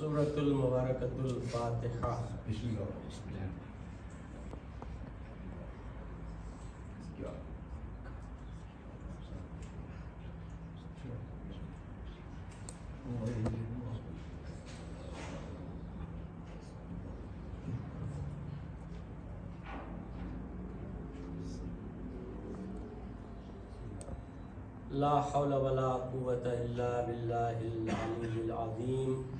سورة المباركة الفاتحة. بسم الله لا حول ولا قوة إلا بالله العلي العظيم.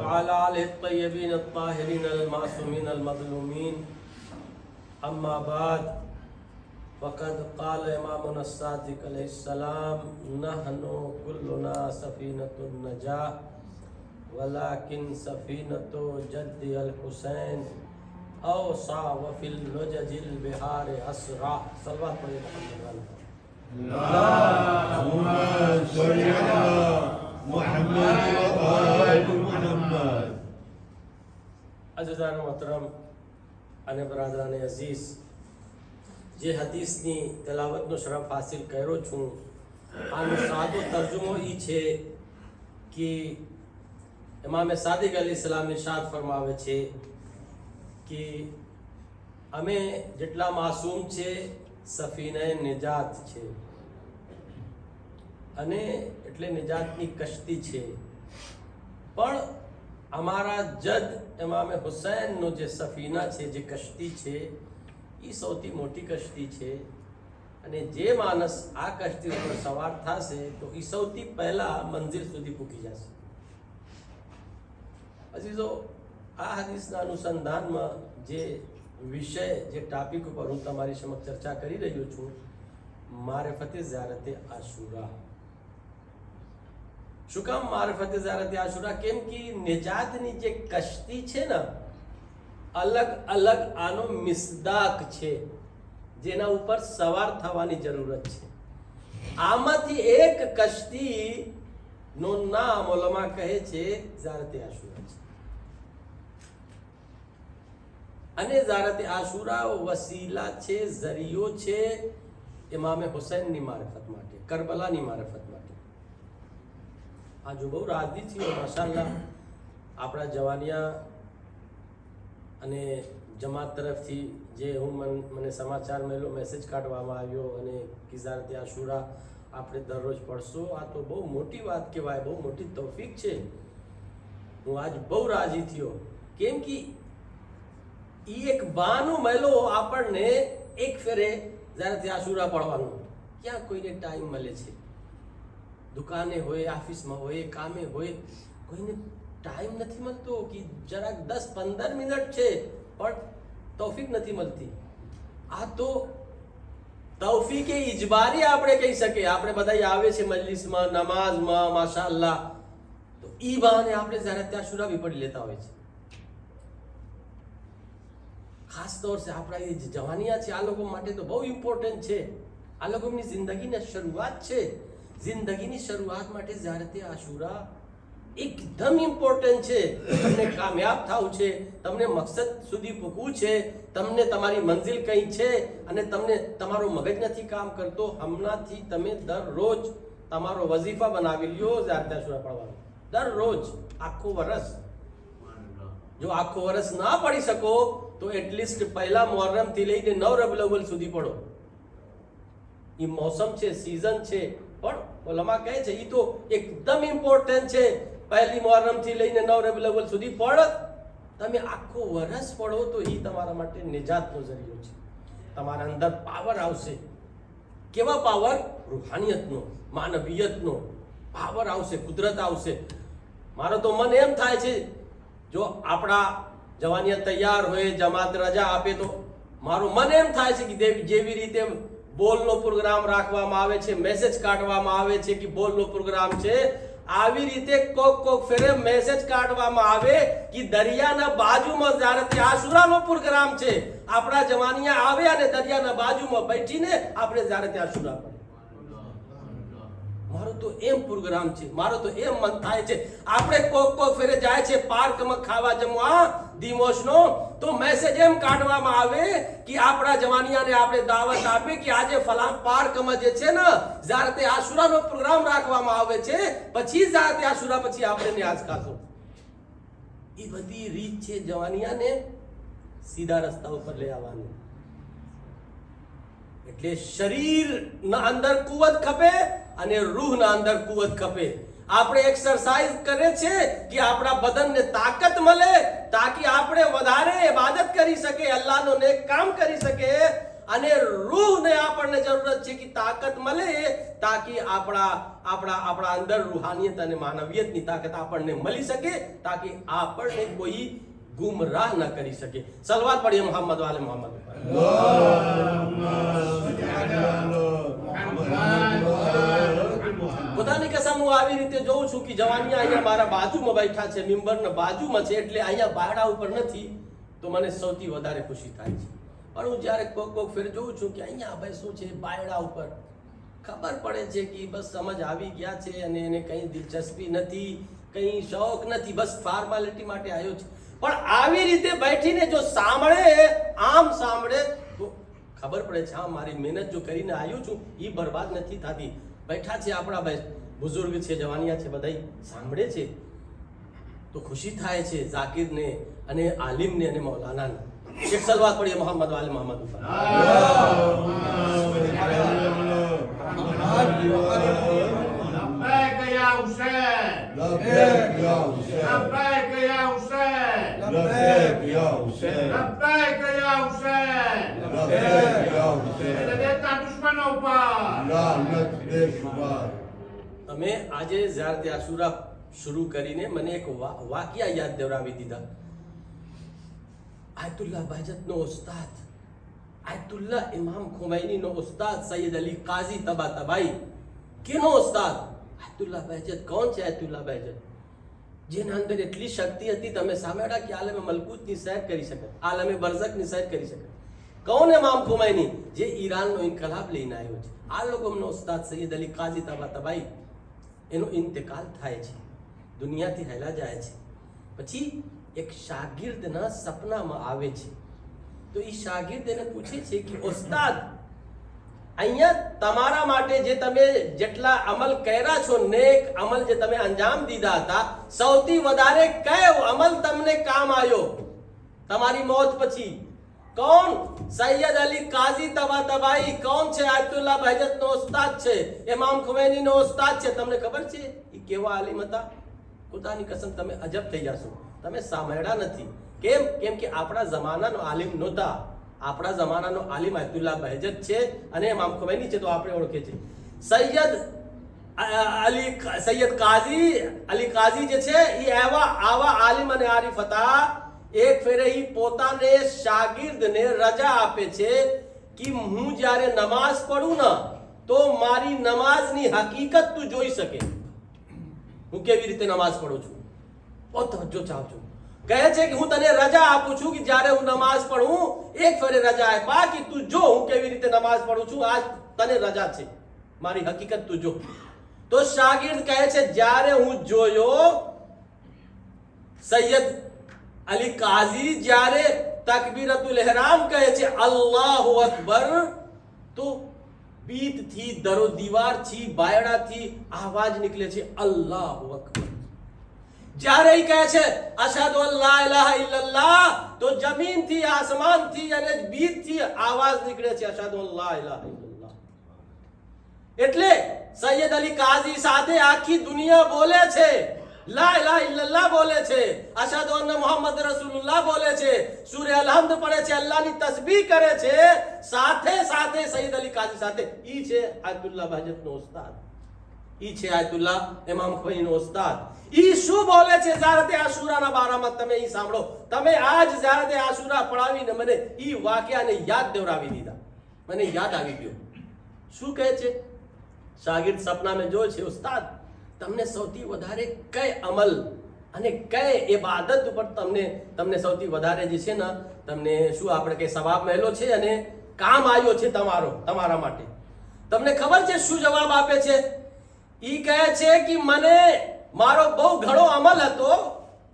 وعلى آله الطيبين الطاهرين المعصومين المظلومين. أما بعد فقد قال إمامنا الصادق عليه السلام نحن كلنا سفينة النجاة ولكن سفينة جدي الحسين أوصى وفي اللجج البحار أسرع صلوات محمد عليه. અજદાર મોહતરમ અને બરાદરાને અઝીઝ જે હદીસની તલાવતનો શરફ હાસિલ કર્યો છું આનો સાદો તર્જુમો એ છે કે ઇમામે સાદિક અલી સલામ નિશાદ ફરમાવે છે કે અમે જેટલા માસૂમ છે સફીને નિજાત છે. અને એટલે નિજાતની કશ્તી છે. પણ અમારા જદ ઇમામે હુસૈનનો જે સફીના છે, જે કશ્તી છે, એ સૌથી મોટી કશ્તી છે. અને જે માણસ આ કશ્તી ઉપર સવાર થશે, તો એ સૌથી પહેલા મંદિર સુધી પૂકી જશે. અજીજો આ હદીસના અનુસંધાનમાં જે વિષય જે ટોપિક ઉપર હું તમારી સમક્ષ ચર્ચા કરી રહ્યો છું મારફતે ઝારતે આશુરા. શું કામ મારફતે ઝારતે આશુરા? કેમ કે નિજાતની જે કશ્તી છે ને, અલગ અલગ આનો મિસદાક છે, જેના ઉપર સવાર થવાની જરૂરત છે. આમાંથી એક કશ્તી નું નામ ઓલમાં કહે છે ઝારતે આશુરા છે અને ઝારતે આશુરા વસીલા છે, ઝરિયો છે, ઇમામે હુસૈનની મારફત માટે, કરબલાની મારફત માટે. આ જો બહુ રાજી થયો માશાલ્લાહ આપણા જવાનિયા અને જમાત તરફથી જે હું મન- મને સમાચાર મળેલો મેસેજ કાઢવામાં આવ્યો અને કિઝારતે આશુરા આપણે દરરોજ પડશો, આ તો બહુ મોટી વાત કહેવાય, બહુ મોટી તોફીક છે. હું આજ બહુ રાજી થયો. કેમ કે ઈ એક બાનો મેલો આપણને એક ફેરે જ્યારે ત્યાં સુરા પડવાનું. ક્યાં કોઈને ટાઈમ મળે છે? દુકાને હોય ઓફિસમાં હોય, કામે હોય, કોઈને ટાઈમ નથી મળતો કે જરાક દસ પંદર મિનિટ છે, પણ તૌફીક નથી મળતી. આ તો તૌફીકે ઇજબારી આપણે કહી શકીએ. આપણે બધા આવે છે મજલિસમાં, નમાઝમાં માશાલ્લાહ તો ઈ બહાને આપણે જ્યારે ત્યાં સુરાવી પડી લેતા હોય છે. ખાસ તौर સે આપણા જે જવાનિયા છે. આ લોકો માટે તો બહુ ઇમ્પોર્ટન્ટ છે. આ લોકોની જિંદગીની શરૂઆત છે. જિંદગીની શરૂઆત માટે ઝારતે આશુરા એકદમ ઇમ્પોર્ટન્ટ છે. તમને કામયાબ થવું છે. તમને મકસદ સુધી પૂકવું છે. તમને તમારી મંજિલ કઈ છે અને તમને તમારો મગજ નથી કામ કરતો, હમણાંથી તમે દરરોજ તમારો વઝીફા બનાવી લ્યો ઝારતે આશુરા પડવાનો. દરરોજ આખું વરસ. જો આખો વર્ષ ના પડી શકો તો એટલીસ્ટ પહેલા મુહર્રમ લઈને નવ રબીઉલ અવ્વલ સુધી પડો. એ મોસમ છે સિઝન છે, પણ ઓલામાં કહે છે એ તો એકદમ ઇમ્પોર્ટન્ટ છે. પહેલી મુહર્રમ લઈને નવ રબીઉલ અવ્વલ સુધી પડ તમે આખો વર્ષ પડો તો એ તમારા માટે નિજાતનો જરિયો છે. તમારા અંદર પાવર આવશે. કેવા પાવર રૂહાનિયતનો, માનવીયતનો પાવર આવશે, કુદરત આવશે. મારો તો મન એમ થાય છે, જો આપણા જવાનિયા તૈયાર હોય, જમાત રજા આપે તો મારું મન એમ થાય છે કે જેવી રીતે બોલનો પ્રોગ્રામ રાખવામાં આવે છે મેસેજ કાઢવામાં આવે છે કે બોલનો પ્રોગ્રામ છે, આવી રીતે કોક કોક ફેરે મેસેજ કાઢવામાં આવે કે દરિયાના બાજુમાં જ્યારે ત્યાં સુરાનો પ્રોગ્રામ છે, આપણા જવાનિયા આવે અને દરિયાના બાજુમાં બેઠીને આપણે જ્યારે ત્યાં પડે મારો તો એમ પ્રોગ્રામ છે, મારો તો એમ મન થાય છે. આપણે કોક કોક ફેરે જાય છે પાર્કમાં ખાવા જમવા દિમોશનો તો મેસેજ એમ કાઢવામાં આવે કે આપણા જવાનિયાને આપણે દાવત આપે કે આજે ફલામ પાર્કમાં જે છે ને, જ્યારે તે આશુરાનો પ્રોગ્રામ રાખવામાં આવે છે, પછી જ્યારે તે આશુરા પછી આપણે ન્યાજ ખાશું એ બધી રીત છે જવાનિયાને સીધા રસ્તા ઉપર લઈ આવવાની. એટલે શરીરના અંદર કુવત ખપે અને રૂહના અંદર કુવત ખપે. આપણે એક્સરસાઇઝ કરે છે કે આપણા બદનને તાકાત મળે તાકી આપણે વધારે ઇબાદત કરી શકે, અલ્લાહનો નેક કામ કરી શકે અને રૂહને આપણને જરૂરત છે કે તાકાત મળે તાકી આપણા આપણા આપણા અંદર રૂહાનિયત અને માનવીયતની તાકાત આપણને મળી શકે, તાકી આપણને કોઈ ગુમરાહ ન કરી શકે. સલવાત પડીએ મોહમ્મદ વાલે મોહમ્મદ પોતાની કસમ હું આવી રીતે જોઉં છું કે જવાની અહીંયા મારા બાજુમાં બેઠા છે મિમ્બરના બાજુમાં છે, એટલે અહીંયા બારડા ઉપર નથી, તો મને સૌથી વધારે ખુશી થાય છે. પણ હું જ્યારે કોક કોક ફેર જોઉં છું કે અહીંયા શું છે બાયડા ઉપર. ખબર પડે છે કે બસ સમજ આવી ગયા છે અને એને કંઈ દિલચસ્પી નથી, કંઈ શોખ નથી, બસ ફોર્માલિટી માટે આવ્યો છે. પણ આવી રીતે બેઠીને જો સાંભળે, આમ સાંભળે, તો ખબર પડે છે હા મારી મહેનત જો કરીને આવ્યું છું એ બરબાદ નથી થતી. બેઠા છે આપણા ભાઈ બુઝુર્ગ છે, જવાનિયા છે બધા સાંભળે છે? તો ખુશી થાય છે ઝાકીરને અને આલિમને અને મૌલાનાને. એક સલવાત પડીએ મોહમ્મદ વાલે મોહમ્મદ ઉપર. લબે ગયા હુસૈન લબે ગયા Hussain Lebbek ya Hüseyin. Lebbek ya Hüseyin. Lebbek ya Hüseyin. Edebiyattan düşman opa. Lanet ve şubar. તમે આજે ઝારતે આસુરા શરૂ કરીને મને એક વાક્યા યાદ દેવડાવી દીધા આયતુલ્લા બાજતનો ઉસ્તાદ આયતુલ્લા ઇમામ ખુમૈનીનો ઉસ્તાદ સૈયદ અલી કાઝી તબા તબાઈ કેનો ઉસ્તાદ આયતુલ્લા બહેજત કોણ છે આયતુલ્લા બહેજત જેના અંદર એટલી શક્તિ હતી, તમે સામેડા કે આલમે મલકૂતની સૈર કરી શકે, આલમે બરઝકની સૈર કરી શકે. કોણ ઇમામ ખુમૈની જે ઈરાનનો ઇન્કલાબ લઈને આવ્યો છે. આ લોકોનો ઉસ્તાદ સૈયદ અલી કાઝી તબાતબાઈ એનો ઇન્તકાલ થાય છે. દુનિયાથી હેલા જાય છે. પછી એક શાગિર્દના સપનામાં આવે છે. તો એ શાગિર્દ એને પૂછે છે કે, ઉસ્તાદ અહીંયા તમારા માટે જે તમે જેટલા અમલ કર્યા છો, નેક અમલ જે તમે અંજામ દીધા હતા, સૌથી વધારે કયો અમલ તમને કામ આવ્યો? તમારી મોત પછી. કોણ? સૈયદ અલી કાઝી તબા તબાઈ કોણ છે? આયતુલ્લા બહજત નો ઉસ્તાદ છે. ઇમામ ખુમૈની નો ઉસ્તાદ છે. તમને ખબર છે? એ કેવા આલિમ હતા? ખુદાની કસમ, તમે અજબ થઈ જશો તમે સાંભળ્યા નથી. કેમ? કેમ કે આપણા જમાનાનો આલિમ નહોતા. આપણા જમાનાનો આલિમ આયતુલ્લાહ બહેજત છે અને ઇમામ ખુમૈની છે તો આપણે ઓળખે છે. સૈયદ અલી સૈયદ કાઝી, અલી કાઝી જે છે એ એવા, આવા આલિમ અને આરિફ હતા. એક ફેરે એ પોતાને શાગિર્દને રજા આપે છે કે હું જ્યારે નમાઝ પઢું ને, તો મારી નમાઝની હકીકત તું જોઈ શકે. હું કેવી રીતે નમાઝ પઢું છું? બહુ તવજ્જો ચાવજો કહે છે કે હું તને રજા આપું છું કે જ્યારે હું નમાઝ પઢું એક ફેરે રજા આપા કે તું જો હું કેવી રીતે નમાઝ પઢું છું આજ તને રજા છે મારી હકીકત તું જો તો શાગિર્દ કહે છે જ્યારે હું જોયો સૈયદ અલી કાઝી જ્યારે તકબીરતુલ ઇહરામ કહે છે અલ્લાહુ અકબર તો બીતથી દરો દીવારથી બાયડાથી આવાજ નીકળે છે અલ્લાહુ અકબર જ્યારે એ કહે છે, અશહદુ અલ્લા ઇલાહા ઇલ્લલ્લાહ તો આસમાનથી અને બીજથી આવાજ નીકળે છે, અશહદુ અલ્લા ઇલાહા ઇલ્લલ્લાહ એટલે સૈયદ અલી કાઝી સાથે આખી દુનિયા બોલે છે, લા ઇલાહા ઇલ્લલ્લાહ બોલે છે, અશહદુ અન્ન મુહમ્મદ રસૂલુલ્લાહ બોલે છે સૂર્ય અલહમદ પડે છે, અલ્લાહની તસબીહ કરે છે સાથે સાથે સૈયદ અલી કાઝી સાથે ઈ છે આયતુલ્લાહ બહજતનો ઉસ્તાદ ઈ છે આયતુલ્લાહ ઇમામ ખમૈનીનો ઉસ્તાદ. ઈ શું બોલે છે ઝારતે આશુરાના બારામાં? તમે ઈ સાંભળો. તમે આજ ઝારતે આશુરા પડાવીને મને ઈ વાક્યાને યાદ દેવરાવી દીધા. મને યાદ આવી ગયો. શું કહે છે? શાગિર્દ સપના મેં જોયો છે ઉસ્તાદ. તમને સૌથી વધારે કઈ અમલ અને કઈ ઇબાદત ઉપર તમને તમને સૌથી વધારે જે છે ને, તમને શું આપણે કે સવાબ મહેલો છે અને કામ આવ્યો છે તમારો, તમારા માટે? તમને ખબર છે શું જવાબ આપે છે? ઈ કહે છે કે મને મારો બહુ ઘણો અમલ હતો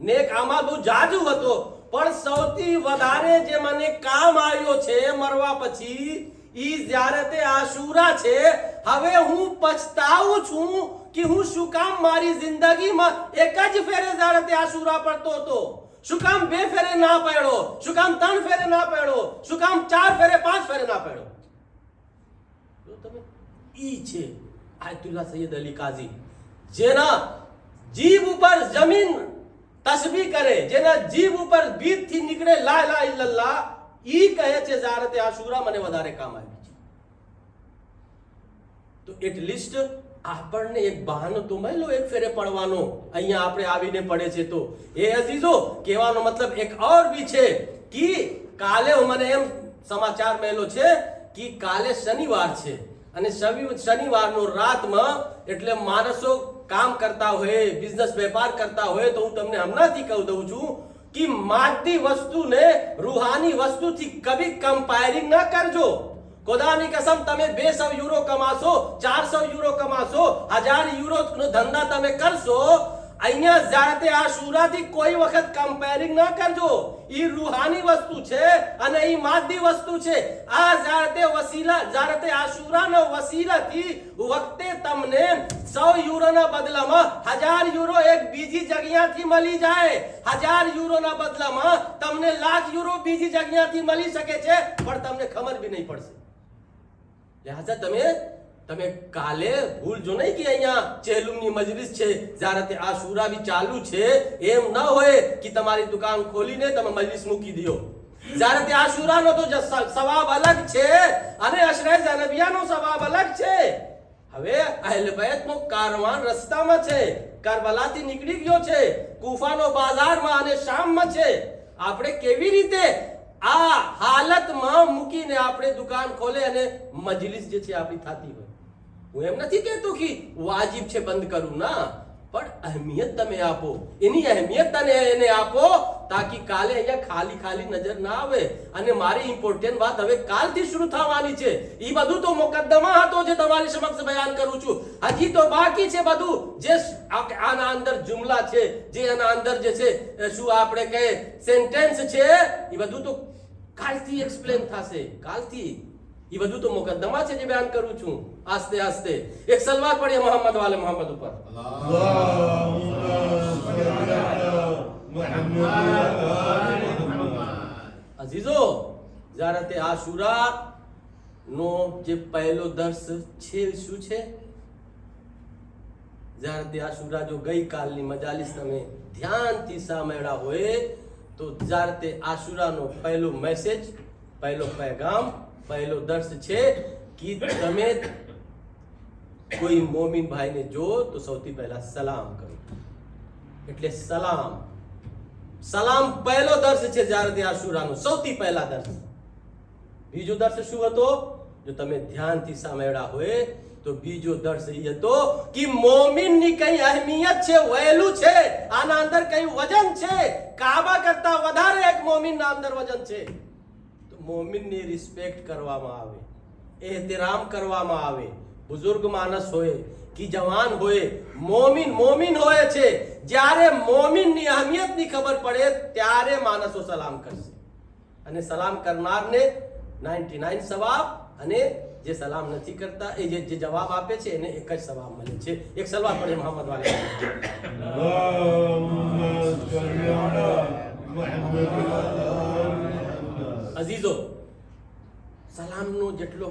નેક અમલ બહુ જાજુ હતો, પણ સૌથી વધારે જે મને કામ આવ્યો છે મરવા પછી, ઈ જ્યારે તે આશુરા છે, હવે હું પછતાવું છું કે હું શું કામ મારી જિંદગીમાં એક જ ફેરે જ્યારે તે આશુરા પડતો હતો. શું કામ બે ફેરે ના પડ્યો? શું કામ ત્રણ ફેરે ના પડ્યો? શું કામ ચાર ફેરે, પાંચ ફેરે ના પડ્યો? તમે ઈ છે. આયતુલ્લા સૈયદ અલી કાઝી, જેના જીભ ઉપર જમીન તસબી કરે, જેના જીભ ઉપર બીજથી નીકળે, લા લા ઇલ્લલ્લાહ, ઈ કહે છે ઝારતે આશુરા મને વધારે કામ આવી છે. તો એટલીસ્ટ આપણને એક બહાનો તો મળ્યો, એક ફેરે પડવાનો. અહીંયા આપણે આવીને પડે છે તો એ અઝીઝો, કહેવાનો મતલબ એક ઓર બી છે કે કાલે મને એમ સમાચાર મળેલો છે કે કાલે શનિવાર છે. અને શનિ- શનિવારનો રાતમાં એટલે માણસો કામ કરતા હોય બિઝનેસ વેપાર કરતા હોય, તો હું તમને હમણાંથી કહી દઉં છું કે માદી વસ્તુને રૂહાની વસ્તુથી કભી કમ્પાયરિંગ ના કરજો. ખુદાની કસમ, તમે બે સો યુરો કમાશો, ચારસો યુરો કમાશો, હજાર યુરો નો ધંધા તમે કરશો અહીંયા જાતે આ શુરાથી કોઈ વખત કમ્પેરિંગ ન કરજો. ઈ રૂહાની વસ્તુ છે અને ઈ માદી વસ્તુ છે. આ જાતે વસીલા, જાતે આશુરાનો વસીલાથી વખતે તમને 100 યુરોના બદલામાં હજાર યુરો એક બીજી જગ્યાથી મળી જાય. હજાર યુરોના બદલામાં તમને લાખ યુરો બીજી જગ્યાથી મળી શકે છે, પણ તમને ખબર બી નહીં પડશે. લહાજા તમે તમે કાલે ભૂલજો નહીં કે અહીંયા? ચેલુમની મજલિસ છે, જ્યારે તે આશુરા બી ચાલુ છે, એમ ન હોય કે તમારી દુકાન ખોલીને તમે મજલિસ મૂકી દો. જ્યારે તે આશુરાનો તો સવાબ અલગ છે, અને અશરે જનબિયાનો સવાબ અલગ છે. હવે અહેલ બેતનો કારવાન રસ્તામાં છે, કરબલાથી નીકળી ગયો છે, કુફાનો બાજારમાં અને શામમાં છે. આપણે કેવી રીતે આ હાલતમાં મૂકીને આપણે દુકાન ખોલે અને મજલિસ જે છે આપણી થતી હોય? હું એમ નથી કહેતો કે વાજિબ છે, બંધ કરું, ના. પણ અહેમિયત તમે આપો. એની અહેમિયત તને એને આપો તાકી કાલે અહીંયા ખાલી ખાલી નજર ના આવે. અને મારી ઇમ્પોર્ટન્ટ વાત હવે કાલથી શરૂ થવાની છે. એ બધું તો મુકદ્દમા હતો જે તમારી સમક્ષ બયાન કરું છું. હજી તો બાકી છે બધું. જે આના અંદર જુમલા છે, જે આના અંદર જે છે શું આપણે કહે સેન્ટેન્સ છે એ બધું તો કાલથી એક્સપ્લેન થશે. કાલથી. એ બધું તો મુકદ્દમા છે જે બયાન કરું છું. आस्ते आस्ते। एक सलवार पढ़िए मोहम्मद वाले मोहम्मद ऊपर। अजीजो, जारत आशूरा, नो जे पहलो दर्स छेल शू छे? जारत आशूरा जो गई काल नी मजालिस तमे ध्यान थी सामेड़ा होए तो जारत आशूरा नो पहलो मैसेज, पहलो पैगाम, पहलो दर्स छे कि तमे કોઈ મોમિન ભાઈને જો તો સૌથી પહેલા સલામ કરો. એટલે સલામ. સલામ પહેલો દર્શ છે જ્યારે ત્યાં આશુરાનો સૌથી પહેલા દર્શ. બીજો દર્શ શું હતો? જો તમે ધ્યાનથી સાંભળ્યા હોય તો બીજો દર્શ એ હતો કે મોમિનની કઈ અહેમિયત છે, વહેલું છે? આના અંદર કઈ વજન છે? કાબા કરતા વધારે એક મોમિનના અંદર વજન છે. તો મોમિનની રિસ્પેક્ટ કરવામાં આવે. એહતરામ કરવામાં આવે. બુઝુર્ગ માણસ હોય કે જવાન હોય, મોમિન મોમિન હોય છે, જ્યારે મોમિનની અહમિયતની ખબર પડે, ત્યારે માણસો સલામ કરશે. અને સલામ કરનારને નાઇન્ટી નાઇન સવાબ અને જે સલામ નથી કરતા, એ જે જવાબ આપે છે, એને એક જ સવાબ મળે છે. એક સલવાર પડે મોહમ્મદ વાલે. અઝીઝો સલામનો જેટલો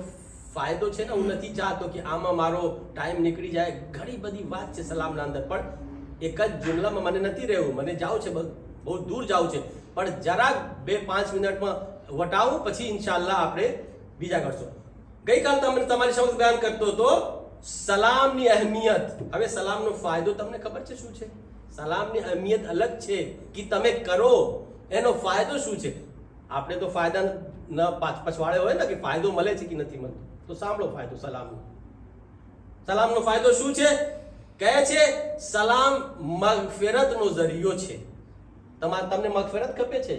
ફાયદો છે ને હું નથી ચાહતો કે આમાં મારો ટાઈમ નીકળી જાય. ઘણી બધી વાત છે સલામના અંદર, પણ એક જ જુમલામાં મને નથી રહેવું. મને જાવ છે બહુ દૂર જાવ છે. પણ જરાક બે પાંચ મિનિટમાં વટાવું, પછી ઇન્શાલ્લાહ આપણે બીજા કરશું ગઈકાલ તમને તમારી સમક્ષ બયાન કરતો હતો, સલામની અહેમિયત. હવે સલામનો ફાયદો તમને ખબર છે શું છે? સલામની અહેમિયત અલગ છે કે તમે કરો, એનો ફાયદો શું છે? આપણે તો ફાયદા ન પાછ પછવાડે હોય ને, કે ફાયદો મળે છે કે નથી મળતો? તો સાંભળો ફાયદો, સલામનો. સલામનો ફાયદો શું છે? કહે છે, સલામ મગફિરતનો જરિયો છે. તમારે તમને મગફિરત ખપે છે?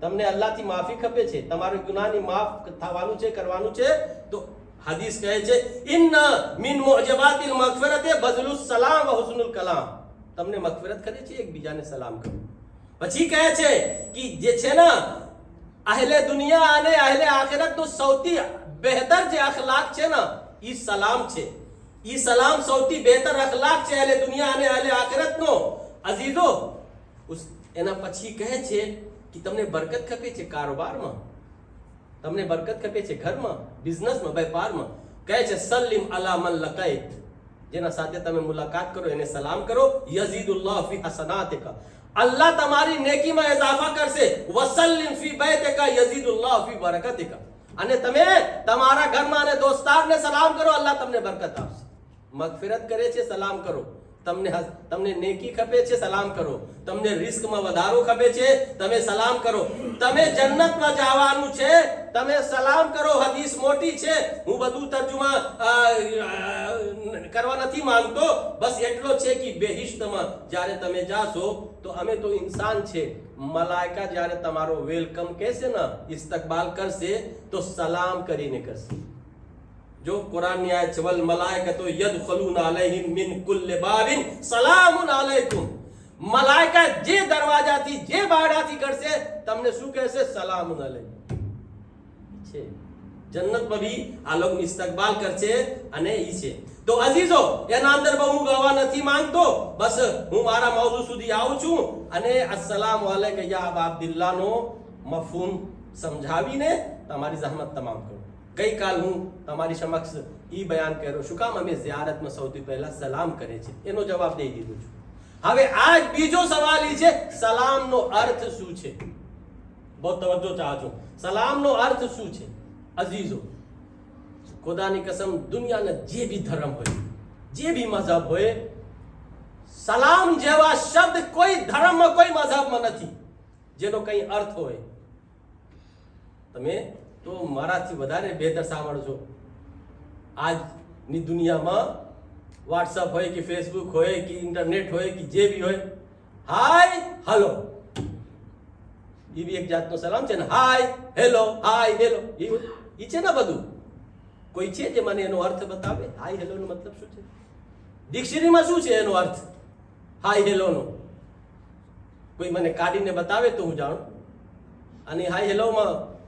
તમને અલ્લાહથી માફી ખપે છે? તમારું ગુનાહની માફ થવાનું છે, કરવાનું છે? તો હદીસ કહે છે ઇન મિન મુજબાતિલ મગફિરતે બદલુ સલામ વ હુસ્નુલ કલામ. તમને મગફિરત કરી છે, એકબીજાને સલામ કરો પછી કહે છે કે જે છે ને, અહેલે દુનિયા અને અહેલે આખિરતનો સૌથી બહેતર જે અખલાક છે ને ઈ સલામ છે ઈ સલામ સૌથી બહેતર અખલાક છે અહેલે દુનિયા અને અહેલે આખિરતનો અઝીઝો ઉસ એના પછી કહે છે કે તમને બરકત ખપે છે કારોબારમાં તમને બરકત ખપે છે ઘરમાં બિઝનેસમાં વેપારમાં કહે છે સલ્લિમ અલા મન લકૈત જેના સાથે તમે મુલાકાત કરો એને સલામ કરો યઝીદુલ્લાહ ફી હસનાતિકા અલ્લાહ તમારી નેકીમાં ઇજાફા કરશે વસલ્લિમ ફી બૈતિકા યઝીદુલ્લાહ ફી બરકતિકા અને તમે તમારા ઘરમાં અને દોસ્તારને સલામ કરો, અલ્લાહ તમને બરકત આપશે. મગફિરત કરે છે, સલામ કરો. તમને તમને નેકી ખપે છે, સલામ કરો. તમને રિસ્કમાં વધારો ખપે છે, તમે સલામ કરો. તમે જન્નતમાં જવાનું છે, તમે સલામ કરો, હદીસ મોટી છે. હું બધું તર્જુમા કરવા નથી માંગતો. બસ એટલો છે કે બેહિશ્તમાં જ્યારે તમે જાશો, તો અમે તો ઇન્સાન છે. મલાયકા જ્યારે તમારો વેલકમ કહેશે ને, ઇસ્તકબાલ કરશે, તો સલામ કરીને કરશે. જો કુરાનની આયત છે વલ મલાઇકતુ યદખુલુના અલૈહિમ મિન કુલ્લી બાબિન સલામુન અલૈકુમ મલાઇકા જે દરવાજાથી જે બારણાથી કરશે તમને શું કહેશે સલામુન અલૈકુમ છે જન્નતમાં બી આ લોકો ઇસ્તકબાલ કરશે અને ઈ છે તો અઝીઝો એના અંદર બહુ હું ગવા નથી માંગતો બસ હું મારા મૌજુ સુધી આવું છું અને અસલામ વાલેકમ યા અબા અબ્દુલ્લાહનો મફહૂમ સમજાવીને તમારી જહમત તમામ કરું ગઈકાલ હું તમારી સમક્ષ ઈ બયાન કર્યો. શું કામ અમે ઝિયારતમાં સૌથી પહેલા સલામ કરે છે એનો જવાબ દઈ દીધો છું. હવે આ બીજો સવાલ છે, સલામનો અર્થ શું છે? બહુ તવજ્જો ચાહજો. સલામનો અર્થ શું છે? અઝીઝો ખુદાની કસમ, દુનિયાના જે બી ધર્મ હોય, જે બી મઝહબ હોય, સલામ જેવા શબ્દ કોઈ ધર્મમાં, કોઈ મઝહબમાં નથી. જેનો કંઈ અર્થ હોય. તમે તો મારાથી વધારે બેહતર સાંભળજો આજની દુનિયામાં વોટ્સઅપ હોય કે ફેસબુક હોય કે ઇન્ટરનેટ હોય કે જે બી હોય હાય હલો એ બી એક જાતનો સલામ છે ને હાય હેલો હાય. હેલો એ છે ને બધું. કોઈ છે જે મને એનો અર્થ બતાવે? હાય હેલો નો મતલબ શું છે? ડિક્શનરીમાં શું છે એનો અર્થ? હાય હેલો નો. કોઈ મને કાઢીને બતાવે તો હું જાણું. અને હાય હેલોમાં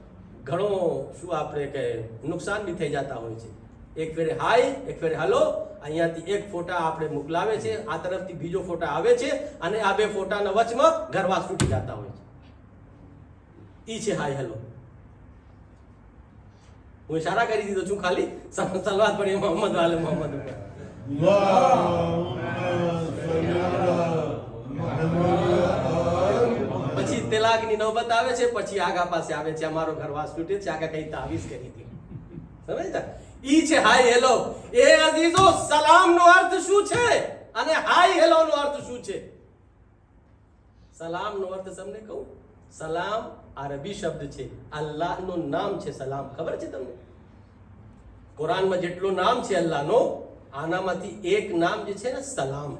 ઘણો શું આપણે કે નુકસાન બી થઈ જતા હોય છે. એક ફેરે હાય એક ફેરે હલો અહીંયાથી એક ફોટા આપણે મોકલાવે છે, આ તરફથી બીજો ફોટા આવે છે અને આ બે ફોટાના વચમાં ઘરવાસ તૂટી જતા હોય છે. ઈ છે હાય હેલો હું ઇશારા કરી દીધો છું ખાલી. સલ- સલવાત પડી મોહમ્મદ વાલે મોહમ્મદ પછી પછી તેલાકની નોબત આવે છે, પછી આગા પાસે આવે છે, અમારો ઘરવાસ તૂટે છે, આગા કઈ તાવીસ કરી હતી. સમજ્યા? ઈ છે, હાય, હેલો. એ અઝીઝો, સલામનો અર્થ શું છે? અને હાય હેલો નો અર્થ શું છે? સલામનો અર્થ તમને કહું? સલામ અરબી શબ્દ છે. અલ્લાહનું નામ છે સલામ. ખબર છે તમને? કુરાનમાં જેટલું નામ છે અલ્લાહનો, આનામાંથી એક નામ જે છે ને, સલામ.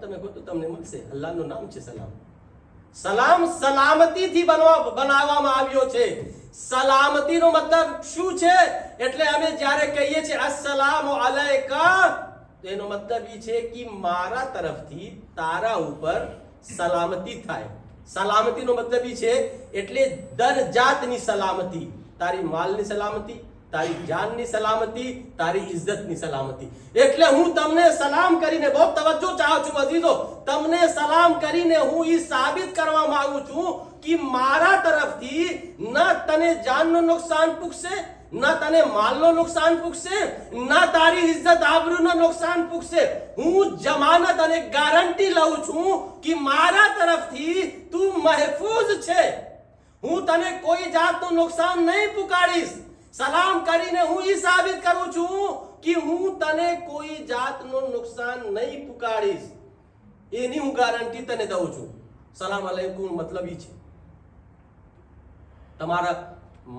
તમે કહો તો તમને મળશે. અલ્લાહનું નામ છે સલામ. સલામ સલામતીથી બનવા, બનાવવામાં આવ્યો છે. સલામતીનો મતલબ શું છે? એટલે અમે જ્યારે કહીએ છીએ અસલામ અલૈકા તો એનો મતલબ એ છે કે મારા તરફથી તારા ઉપર સલામતી થાય. સલામતીનો મતલબ એ છે એટલે દર જાતની સલામતી. તારી માલની સલામતી, તારી જાનની સલામતી, તારી ઇજ્જતની સલામતી. એટલે હું તમને સલામ કરીને બહુ તવજ્જો ચાહું છું અઝીઝો. તમને સલામ કરીને હું એ સાબિત કરવા માંગુ છું કે મારા તરફથી ન તને જાનનું નુકસાન પૂગશે ન તને માલનો નુકસાન પૂગશે ન તારી ઇજ્જત આબરૂનો નુકસાન પૂગશે હું જમાનત અને ગારંટી લઉં છું કે મારા તરફથી તું મહેફૂઝ છે હું તને કોઈ જાતનું નુકસાન નહીં પુકારીશ સલામ કરીને હું એ સાબિત કરું છું કે હું તને કોઈ જાતનું નુકસાન નહીં પુકારીશ એની હું ગારંટી તને દઉં છું સલામ અલૈકુમ મતલબ એ છે તમારા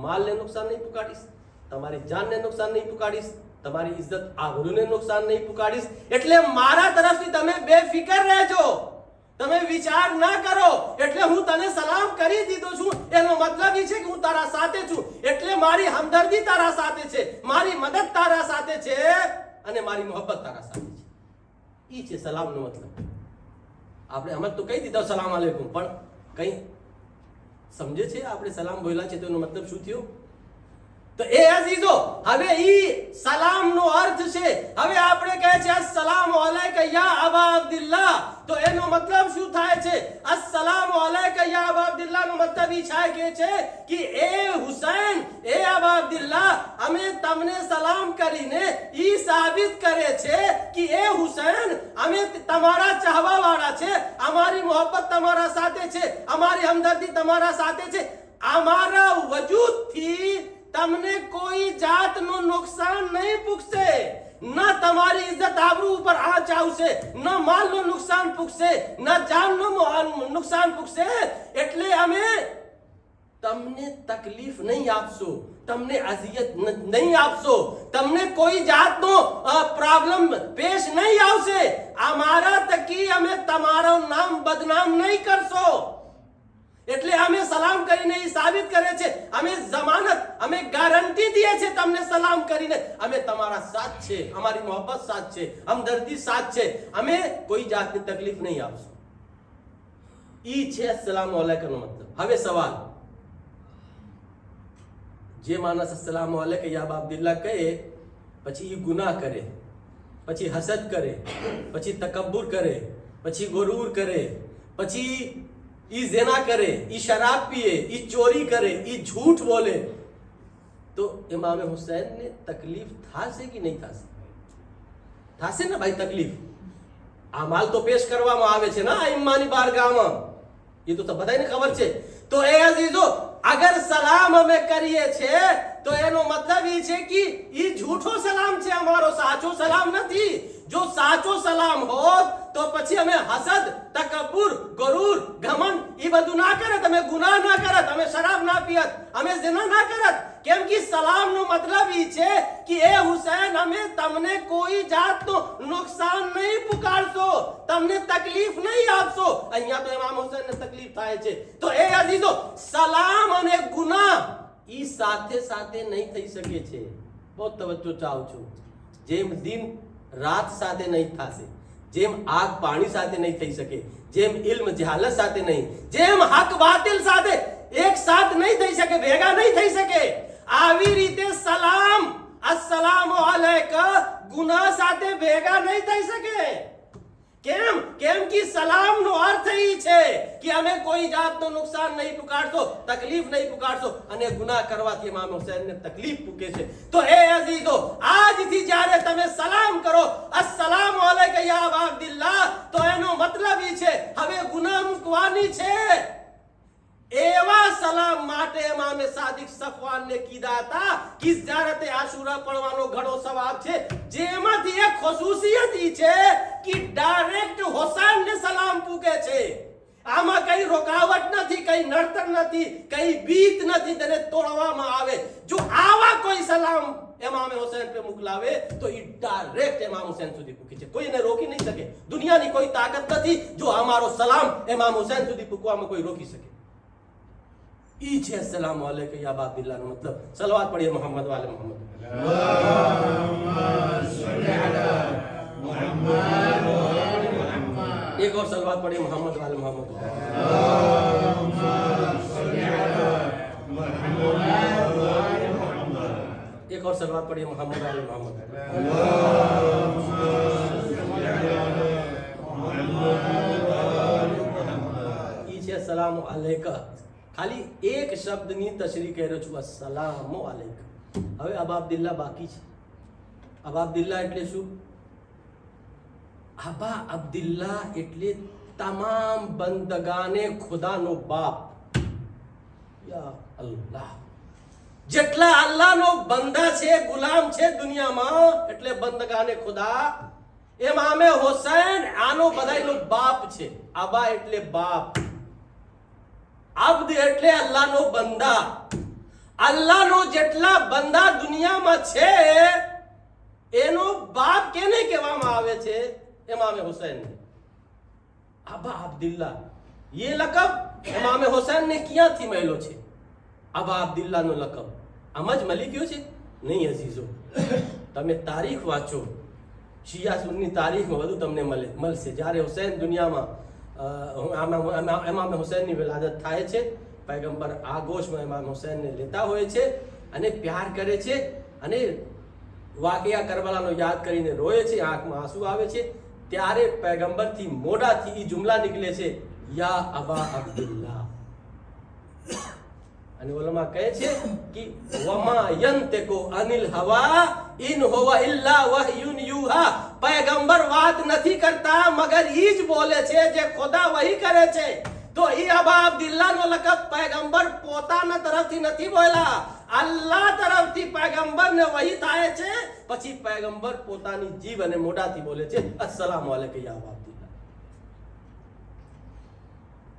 માલને નુકસાન નહીં પુકાડીશ તમારી જાનને નુકસાન નહીં પુકાડીશ તમારી ઇજ્જત આબરૂને નુકસાન નહીં પુકાડીશ એટલે મારા તરફથી તમે બેફિકર રહેજો. તમે વિચાર ના કરો. એટલે હું તને સલામ કરી દીધો છું. એનો મતલબ એ છે કે હું તારા સાથે છું. એટલે મારી હમદર્દી તારા સાથે છે. મારી મદદ તારા સાથે છે અને મારી મોહબ્બત તારા સાથે છે. ઈ છે સલામનો મતલબ. આપણે હમણાં તો કહી દીધા સલામ આલેકુમ, પણ કઈ સમજે છે? આપણે સલામ બોલ્યા છે તો એનો મતલબ શું થયો? તો એ અઝીઝો, હવે ઈ સલામનો અર્થ છે. હવે આપણે કહે છે, અસલામ અલૈકા યા અબા અબ્દુલ્લાહ તો એનો મતલબ શું થાય છે? અસલામ અલૈકા યા અબા અબ્દુલ્લાહ નો મતલબ ઈ થાય કે છે કે, એ હુસૈન, એ અબા અબ્દુલ્લાહ અમે તમને સલામ કરીને ઈ સાબિત કરે છે કે, એ હુસૈન, અમે તમારા ચાહવા વાળા છે. અમારી મોહબ્બત તમારા સાથે છે. અમારી હમદર્દી તમારા સાથે છે. અમારા વજૂદથી તમને કોઈ જાતનું નુકસાન નહીં પૂછશે ન તમારી ઇજ્જત આબરૂ ઉપર આંચ આવશે ન માલનું નુકસાન પૂછશે ન જાનનું નુકસાન પૂછશે એટલે અમે તમને તકલીફ નહીં આપશો, તમને અઝિયત નહીં આપશો, તમને કોઈ જાતનો પ્રોબ્લેમ પેશ નહીં આવશે. અમારા તકી અમે તમારું નામ બદનામ નહીં કરશો. એટલે અમે સલામ કરીને એ સાબિત કરે છે. અમે જમાનત, અમે ગારંટી દઈએ છે તમને સલામ કરીને. અમે તમારા સાથ છે, અમારી મોહબ્બત સાથ છે, હમદર્દી સાથ છે. અમે કોઈ જાતની તકલીફ નહીં આપશું. ઈ છે સલામ વાલેકુમ મતલબ. હવે સવાલ. જે માણસ અસ્સલામ વાલેકુમ યાબ અબ્દુલ્લા દિલ્લા કહે, પછી ઈ ગુનાહ કરે, પછી હસદ કરે, પછી તકબ્બુર કરે, પછી ગોરૂર કરે, પછી ઈ ઝેના કરે ઈ શરાબ પીએ ઈ ચોરી કરે ઈ झूठ બોલે તો ઇમામ હુસૈનને તકલીફ થશે કે નહીં થશે થશે ને ભાઈ તકલીફ આ માલ તો પેશ કરવામાં આવે છે ને આ ઇમ્માની બારગાહમાં એ તો બધાને ખબર છે તો એ અઝીઝો અગર સલામ અમે કરીએ છે તો એનો મતલબ એ છે કે એ झूठો સલામ છે અમારો સાચો સલામ નથી જો સાચો સલામ હોત તો પછી અમે હસદ તકબુર ગરુર ઘમન એ બધું ના કરત, અમે ગુનાહ ના કરત, અમે શરાબ ના પીયત, અમે ઝિના ના કરત. કેમ કે સલામનો મતલબ એ છે કે એ હુસૈન, અમે તમને કોઈ જાતનો નુકસાન નહીં પુકારશો, તમને તકલીફ નહીં આપશો. અહીંયા તો ઇમામ હુસૈનને તકલીફ થાય છે. તો એ અઝીઝો સલામ અને ગુનાહ ઈ સાથે સાથે નહીં થઈ શકે છે. બહુ તવજ્જો ચાહું છું. જેમ દિન રાત સાથે નહીં થશે. જેમ આગ પાણી સાથે નહીં થઈ શકે, જેમ ઇલ્મ જહાલત સાથે નહીં, જેમ હક બાતિલ સાથે એક સાથ નહીં થઈ શકે, ભેગા નહીં થઈ શકે, આવી રીતે સલામ, અસલામ અલૈકા ગુના સાથે ભેગા નહીં થઈ શકે. કેમ? કેમ કે સલામનો અર્થ એ છે કે અમે કોઈ જાતનું નુકસાન નહીં પુકારશો, તકલીફ નહીં પુકારશો અને ગુનાહ કરવાથી ઇમામ હુસૈનને તકલીફ પૂકે છે. તો હે અઝીઝો આજથી જ્યારે તમે સલામ કરો અસ્સલામુ અલૈકા યા અબા અબ્દુલ્લાહ તો એનો મતલબ એ છે, હવે ગુનાહ મૂકવાની છે. એવા સલામ માટે ઇમામે સાદિક સફવાનને કીધા હતા કે ઝિયારતે આશુરા પડવાનો ઘણો સવાબ છે. જેમાંથી એક ખુસૂસિયત ઈ છે કે ડાયરેક્ટ હુસૈનને સલામ પૂકે છે. આમાં કઈ રોકાવટ નથી, કઈ નડતર નથી, કઈ બીત નથી, તેને તોડવામાં આવે. જો આવા કોઈ સલામ ઇમામે હુસૈન પે મોકલાવે, તો ઈ ડાયરેક્ટ ઇમામ હુસૈન સુધી પૂકે છે. કોઈ એને રોકી નહીં શકે. દુનિયાની કોઈ તાકાત નથી. જો અમારો સલામ ઇમામ હુસૈન સુધી પૂકવામાં કોઈ રોકી શકે. पीछे सलाम या बाबिल्ला मतलब सलवात पढ़िए मोहम्मद वाले मोहम्मद। एक और सलवात पढ़िए मोहम्मद वाले मोहम्मद। एक और सलवात पढ़िए मोहम्मद वाले मोहम्मद। सलाम अलैका। ખાલી એક શબ્દની તસરી કહી રહ્યો છું, અસલામ અલૈકા હવે અબાબદિલ્લા બાકી છે. અબાબદિલ્લા એટલે શું? અબા અબ્દુલ્લા એટલે તમામ બંદગાને ખુદાનો બાપ. યા અલ્લાહ. જેટલા અલ્લાહનો બંદા છે, ગુલામ છે દુનિયામાં, એટલે બંદગાને ખુદા. એમ આમે હોસેન, આનો બધાયનો બાપ છે. આબા એટલે બાપ. અબ્દ એટલે અલ્લાહનો બંદા. અલ્લાહનો જેટલા બંદા દુનિયામાં છે, એનો બાપ કેને કહેવામાં આવે છે? ઇમામે હુસૈન અબા અબ્દુલ્લા. ये લકબ ઇમામે હુસૈન ને ક્યાંથી મળ્યો છે? આબા અબ્દુલ્લાનો લકબ. આમ જ મળી ગયો છે? નહીં અઝીઝો. તમે તારીખ વાંચો. શિયા સુન્ની તારીખમાં બધું તમને મળે મળશે. જ્યારે હુસૈન દુનિયામાં ઇમામ હુસૈનની વિલાદત થાય છે. પૈગંબર આગોશમાં ગોશમાં ઇમામ હુસૈનને લેતા હોય છે અને પ્યાર કરે છે અને વાકિયા કરબલાનો યાદ કરીને રોએ છે, આંખમાં આંસુ આવે છે. ત્યારે પૈગંબરથી મોઢાથી એ જુમલા નીકળે છે, યા અબા અબ્દુલ્લા અને ઓલામાં કહે છે કે, વમા યંતકો અનિલ હવા ઇન હોવા ઇલ્લા વહયુન યુહા. પૈગંબર વાત નથી કરતા, મગર ઈ જ બોલે છે જે ખુદા વહી કરે છે. તો ઈ અબા અબ્દુલ્લાનો લકબ પૈગંબર પોતાના તરફથી નથી બોલ્યા. અલ્લાહ તરફથી પૈગંબરને વહી થાય છે. પછી પૈગંબર પોતાની જીભ અને મોઢાથી બોલે છે, અસલામ અલૈકુમ યા અબા અબ્દુલ્લા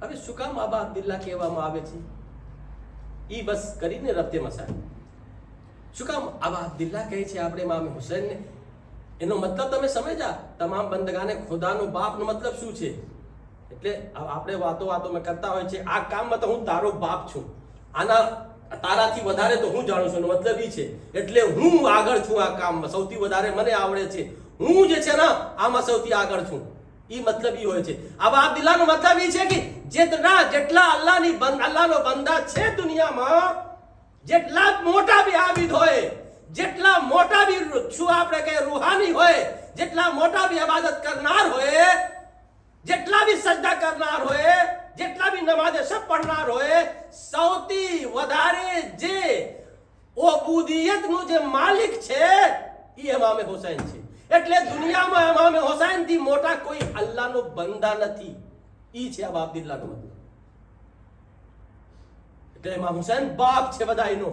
હવે શું કામ અબા અબ્દુલ્લા કહેવામાં આવે છે? ઈ બસ કરીને રફતે મસાય. શું કામ અબા અબ્દુલ્લા કહે છે આપણે મામે હુસૈનને? એનો મતલબ તમે સમજ્યા? તમામ બંદગાને ખુદાનો બાપનો મતલબ શું છે? એટલે આપણે વાતો વાતોમાં કરતા હોય છે. આ કામમાં તો હું તારો બાપ છું. આના તારાથી વધારે તો હું જાણું છું. મતલબ એ છે. એટલે હું આગળ છું આ કામમાં. સૌથી વધારે મને આવડે છે. હું જે છે ને, આમાં સૌથી આગળ છું. એ મતલબ એ હોય છે. આ બાપ દિલાનો મતલબ એ છે કે જેટલા જેટલા અલ્લાહની અલ્લાહનો બંદા છે દુનિયામાં, જેટલા મોટા બી આબિદ હોય જેટલા મોટા બી શું આપણે કે રૂહાની હોય, જેટલા મોટા બી અબાદત કરનાર હોય, જેટલા બી સજદા કરનાર હોય, જેટલા બી નમાજે સબ પઢનાર હોય, સૌથી વધારે જે ઓબુદિયતનું જે માલિક છે એ ઇમામે હુસૈન છે. એટલે દુનિયામાં ઇમામે હુસૈનથી મોટા કોઈ અલ્લાહનો બંદા નથી. ઈ છે અબા અબ્દુલ્લાહનો મતલબ. એટલે ઇમામ હુસૈન બાપ છે બધાયનો.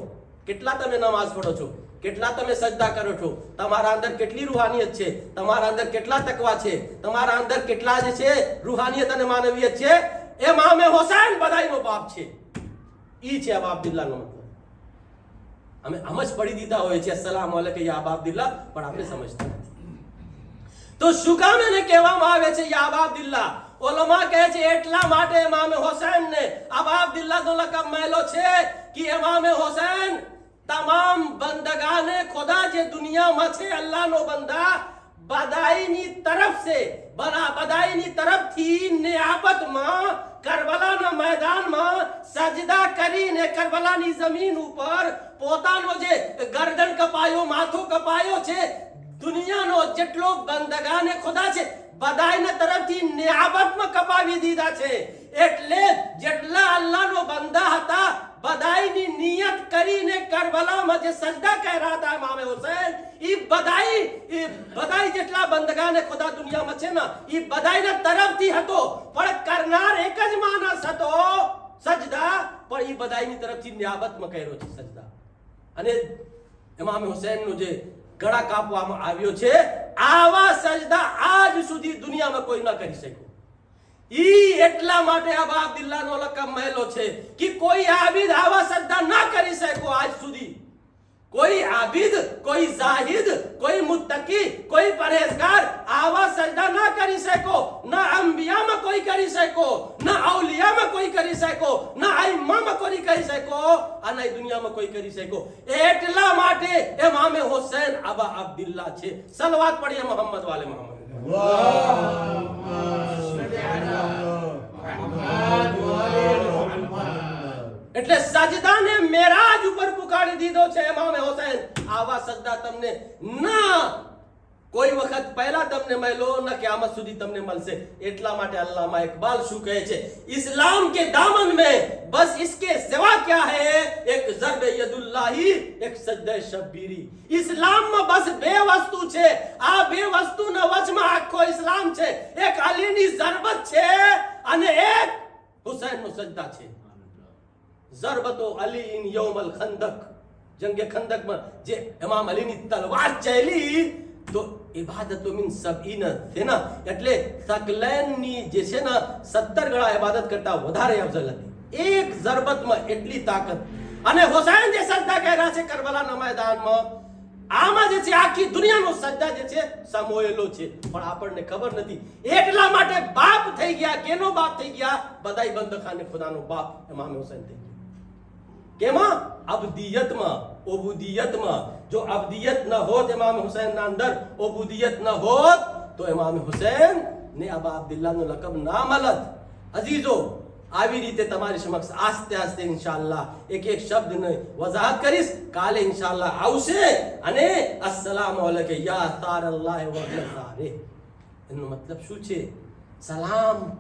કેટલા તમે નમાઝ પઢો છો? કેટલા તમે સજદા કરો છો? તમારા અંદર કેટલી રૂહાનિયત છે? તમારા અંદર કેટલા તકવા છે? તમારા અંદર કેટલા જે છે, રૂહાનિયત અને માનવીયત છે? એ મામે હોસેન બધાયનો બાપ છે. ઈ છે અબા અબ્દુલ્લાહનો મતલબ. અમે આમ જ પડી દીધા હોય છે, અસલામ વાલેકુમ યા અબા દિલ્લા પણ આપણે સમજતા નથી. તો શું કામ એને કહેવામાં આવે છે, યા અબા અબ્દુલ્લા ઓલમા કહે છે, એટલા માટે ઇમામે હુસૈન ને અબા અબ્દુલ્લા નો લકબ મેલો છે કે ઇમામે હુસૈન તમામ બંદગાને ખુદા જે દુનિયામાં છે, અલ્લાહનો બંદા બદાઈની તરફ સે બના બદાઈની તરફથી નિયાબતમાં કરબલાના મેદાનમાં સજદા કરીને કરબલાની જમીન ઉપર પોતાનો જે ગરદન કપાયો, માથું કપાયો છે, દુનિયાનો જેટલો બંદગાને ખુદા છે, બધાયના તરફથી નિયાબતમાં કપાવી દીધા છે. એટલે જેટલા અલ્લાહનો બંદા હતા બધાયની નિયત કરીને કરબલામાં જે સજદા કર્યા હતા ઇમામે હુસૈન ઈ બધાઈ ઈ બધાઈ જેટલા બંદગાને ખુદા દુનિયામાં છે ને, ઈ બધાયના તરફથી હતો, પણ કરનાર એક જ માણસ હતો સજદા પણ ઈ બધાઈની તરફથી નિયાબતમાં કર્યો છે સજદા અને ઇમામ હુસૈનનું જે ગળા કાપવામાં આવ્યો છે, આવા સજદા આજ સુધી દુનિયામાં કોઈ ન કરી શક્યું. ઈ એટલા માટે અબા અબ્દુલ્લાહનો લકમ મહેલો છે કે કોઈ આબિદ આવા શ્રદ્ધા ના કરી શકો આજ સુધી. કોઈ આબિદ, કોઈ જાહિદ કોઈ મુત્તકી, કોઈ પરહેજગાર આવા શ્રદ્ધા ના કરી શકો ના અંબિયામાં કોઈ કરી શકો ના અવલિયામાં કોઈ કરી શકો ના આઈમામાં કોઈ કરી શકો અને આ દુનિયામાં કોઈ કરી શકો એટલા માટે ઇમામે હુસૈન અબા અબ્દુલ્લા છે. સલવાત પડીએ મોહમ્મદ વાલે મોહમ્મદ. એટલે સજદાને મેરાજ ઉપર પુકારી દીધો છે ઇમામે હુસૈન આવા સજદા તમને ના કોઈ વખત પહેલા તમને મળ્યો ના ક્યામત સુધી તમને મળશે એટલા માટે અલ્લામા ઇકબાલ શું કહે છે इस्लाम के दामन में बस इसके सिवा क्या है एक जरब यदुल्लाही एक सजदे शब्बीरी ઇસ્લામમાં બસ બે વસ્તુ છે આ બે વસ્તુના વચમાં આખો ઇસ્લામ છે એક અલીની ઝરબત છે અને એક હુસૈનનો સજદા છે ઝરબતો અલી ઇન યૌમલ ખંદક. જંગે ખંદકમાં જે ઇમામ અલીની તલવાર ચાલી તો ઇબાદતો મિન સબઈન છે ને એટલે સકલૈનની જે છે ને 17 ગણા ઇબાદત કરતા વધારે અફઝલ હતી. એક ઝરબતમાં એટલી તાકાત. અને હુસૈન જે સજદા કરી રહ્યા છે, કરબલાના મેદાનમાં, આમાં જે છે, આખી દુનિયાનો સજ્જા જે છે, સમોયેલો છે. પણ આપણને ખબર નથી. એટલા માટે બાપ થઈ ગયા, કેનો બાપ થઈ ગયા? બધાય બંદખાને ખુદાનો બાપ, ઇમામ હુસૈન થઈ કેમાં? અબદિયતમાં, ઓબુદિયતમાં. જો અબદિયત ન હોત ઇમામ હુસૈનના અંદર, ઓબુદિયત ન હોત, તો ઇમામ હુસૈન ને અબા અબ્દુલ્લાહનો લકબ ના મળત. અજીજો આવી રીતે તમારી સમક્ષ આસ્તે આસ્તે ઇન્શાલ્લાહ એક એક શબ્દને વજાહત કરીશ. કાલે ઇન્શાલ્લાહ આવશે અને અસલામ અલકે યા તાર અલ્લાહ તારે એનો મતલબ શું છે? સલામ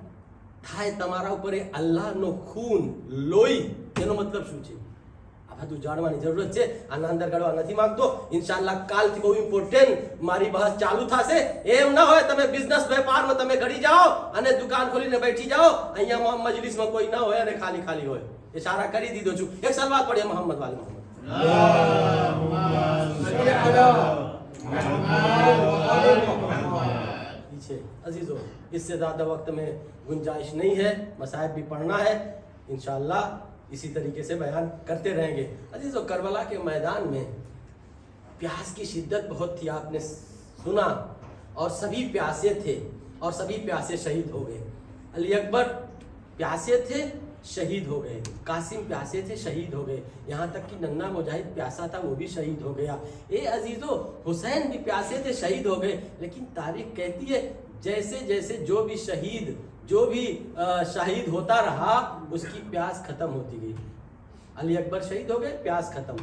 થાય તમારા ઉપર એ અલ્લાહનો ખૂન, લોહી. એનો મતલબ શું છે? આ બધું જાણવાની જરૂરત છે. આના અંદર કાઢવા નથી માંગતો. ઇન્શાલ્લાહ કાલથી બહુ ઇમ્પોર્ટન્ટ મારી બહસ ચાલુ થશે. એમ ના હોય તમે બિઝનેસ વેપારમાં તમે ઘડી જાઓ અને દુકાન ખોલીને બેઠી જાઓ. અહીંયા મજલિસમાં કોઈ ના હોય અને ખાલી ખાલી હોય. એ સારા કરી દીધો છું. એક સલવાત પડે મોહમ્મદ વાલી મોહમ્મદ. पीछे अजीज़ों इससे ज़्यादा वक्त में गुंजाइश नहीं है मसायब भी पढ़ना है. इसी तरीके से बयान करते रहेंगे। अजीजों करबला के मैदान में प्यास की शिद्दत बहुत थी, आपने सुना। और सभी प्यासे थे, और सभी प्यासे शहीद हो गए। अली अकबर प्यासे थे, शहीद हो गए। कासिम प्यासे थे, शहीद हो गए। यहाँ तक कि नन्ना मुजाहिद प्यासा था, वो भी शहीद हो गया। ए अजीजो, हुसैन भी प्यासे थे, शहीद हो गए। लेकिन तारीख कहती है जैसे जैसे जो भी शहीद, जो भी शहीद होता रहा, उसकी प्यास खत्म होती गई। अली अकबर शहीद हो गए, प्यास खत्म।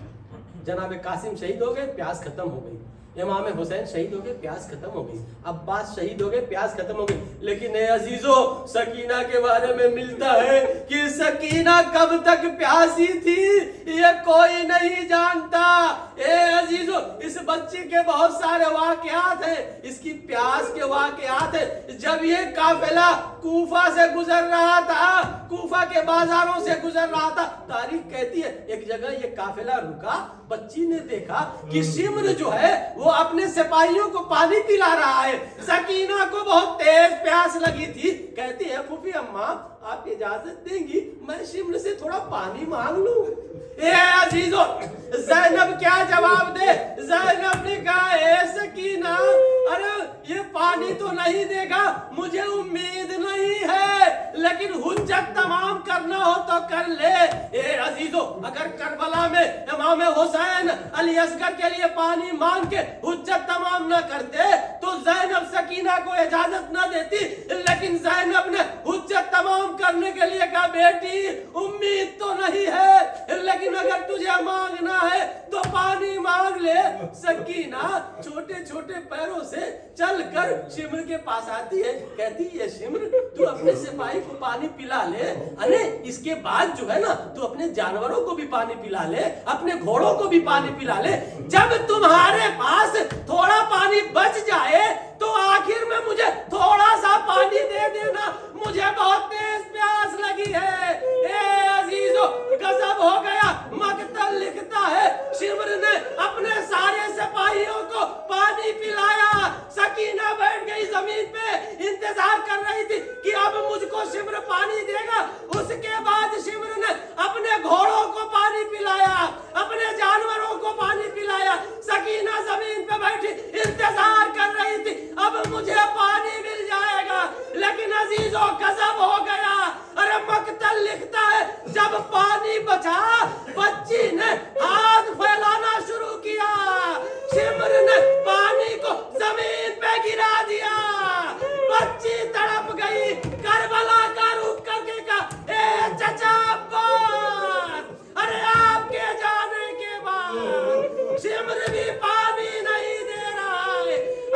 जनाब कासिम शहीद हो गए, प्यास खत्म हो गई। इमाम हुसैन शहीद हो गए, प्यास खत्म हो गई। अब्बास शहीद हो गए, प्यास खत्म हो गई। लेकिन अजीजो, सकीना के बारे में मिलता है कि सकीना कब तक प्यासी थी, ये कोई नहीं जानता। ए अजीजो, इस बच्ची के बहुत सारे वाकयात हैं। इसकी प्यास के वाकयात हैं। जब ये काफिला कूफा से गुजर रहा था, कूफा के बाजारों से गुजर रहा था, तारीख कहती है, एक जगह ये काफिला रुका, बच्ची ने देखा कि सिमर जो है वो अपने सिपाहियों को पानी पिला रहा है सकीना को बहुत तेज प्यास लगी थी कहती है फूफी अम्मा आप इजाज़त देंगी, मैं सिमर से थोड़ा पानी मांग लूँ। ए अजीजो, जैनब क्या जवाब दे? जैनब ने कहा सकीना, अरे ये पानी तो नहीं देगा, मुझे उम्मीद नहीं है, लेकिन हुज्जत तमाम करना हो तो कर ले। ए अजीजो, अगर करबला में, इमाम हुसैन अली असगर के लिए पानी मांग के हुज्जत तमाम ना करते तो जैनब सकीना को इजाज़त न देती, लेकिन जैनब ने हुज्जत तमाम करने के लिए कहा, बेटी, उम्मीद तो नहीं है, लेकिन अगर तुझे मांगना है तो पानी मांग ले। सकीना छोटे छोटे पैरों से चल कर शिमर के पास आती है। कहती है शिमर, तू अपने सिपाही को पानी पिला ले। अरे, इसके बाद जो है ना, तू अपने जानवरों को भी पानी पिला ले, अपने घोड़ों को भी पानी पिला ले। जब तुम्हारे पास थोड़ा पानी बच जाए तो आखिर में मुझे थोड़ा सा पानी दे देना। मुझे बहुत तेज प्यास लगी है। ए अजीजो, गजब हो गया। मकतल लिखता है, शिमर ने अपने सारे सिपाहियों को पानी पिलाया। सकीना बैठ गई ज़मीन पे। इंतज़ार कर रही थी कि अब मुझको शिवर पानी देगा। उसके बाद शिवर ने अपने घोड़ों को पानी पिलाया, अपने जानवरों को पानी पिलाया। सकीना ज़मीन पे बैठी, इंतज़ार कर रही थी। अब मुझे पानी अजीजों, गजब हो गया। अरे मकतल लिखता है, जब पानी बचा, बच्ची ने हाथ फैलाना शुरू किया। सिमर ने पानी को ज़मीन पे गिरा दिया। बच्ची तड़प गई, करबला का रूप करके कहा, ए चचा अरे आपके जाने के बाद सिमर भी पानी है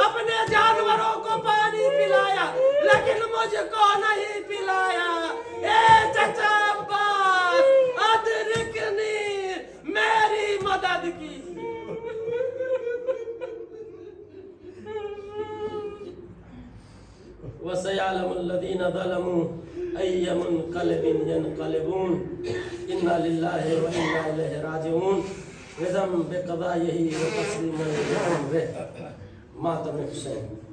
अपने जानवरों को पानी पिलाया लेकिन मुझको नहीं पिलाया ए चचा अब्बास अदरिकनी मेरी मदद की وسيعلم الذين ظلموا أي منقلب ينقلبون إنا لله وإنا إليه راجعون رضا بقضائه وتسليما لأمره mata-me, Senhor.